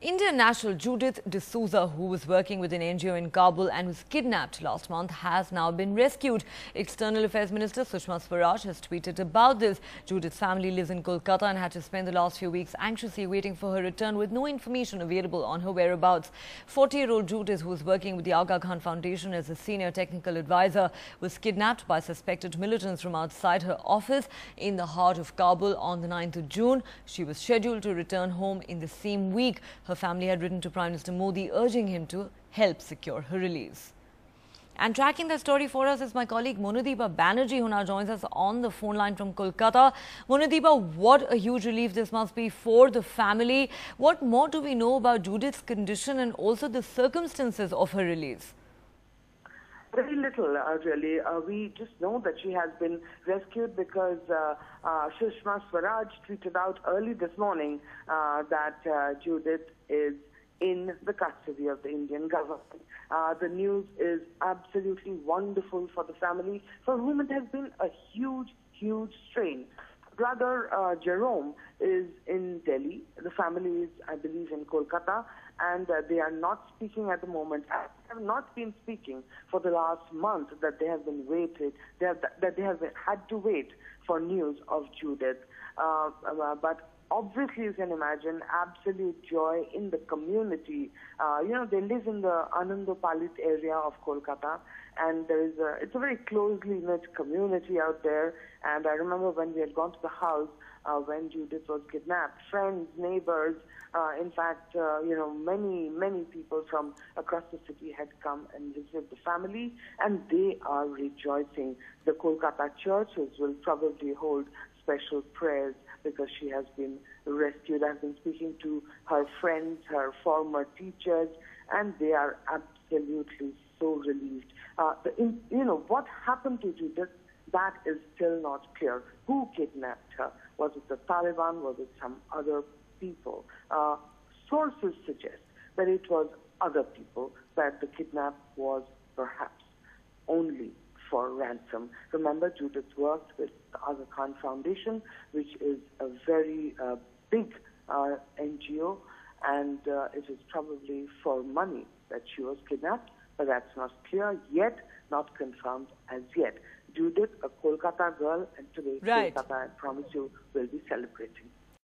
Indian national Judith D'Souza, who was working with an NGO in Kabul and was kidnapped last month, has now been rescued. External Affairs Minister Sushma Swaraj has tweeted about this. Judith's family lives in Kolkata and had to spend the last few weeks anxiously waiting for her return with no information available on her whereabouts. 40-year-old Judith, who was working with the Aga Khan Foundation as a senior technical advisor, was kidnapped by suspected militants from outside her office in the heart of Kabul on the 9th of June. She was scheduled to return home in the same week. Her family had written to Prime Minister Modi urging him to help secure her release. And tracking the story for us is my colleague Monideepa Banerjee, who now joins us on the phone line from Kolkata. Monideepa, what a huge relief this must be for the family. What more do we know about Judith's condition and also the circumstances of her release? Very little, uh, really. Uh, we just know that she has been rescued because uh, uh Swaraj tweeted out early this morning uh, that uh, Judith is in the custody of the Indian government. the news is absolutely wonderful for the family, for whom it has been a huge, huge strain brother uh, Jerome is in Delhi. The family is, I believe, in Kolkata, and uh, they are not speaking at the moment. They have not been speaking for the last month that they have been waited, they have, that they have had to wait for news of Judith. Uh, uh but obviously you can imagine absolute joy in the community. Uh, you know, they live in the Anandopalit area of Kolkata, and there is a, it's a very closely knit community out there. And I remember when we had gone to the house uh, when Judith was kidnapped, friends, neighbors, uh, in fact, uh, you know, many, many people from across the city had come and visited the family, and they are rejoicing. The Kolkata churches will probably hold special prayers because she has been rescued. I've been speaking to her friends, her former teachers, and they are absolutely so relieved. Uh, the, in, you know, what happened to Judith, that is still not clear. Who kidnapped her? Was it the Taliban? Was it some other people? Uh, sources suggest that it was other people, that the kidnap was perhaps only for ransom. Remember, Judith worked with the Aga Khan Foundation, which is a very uh, big uh, NGO, and uh, it is probably for money that she was kidnapped, but that's not clear yet, not confirmed as yet. Judith, a Kolkata girl, and today right. Kolkata, I promise you, will be celebrating.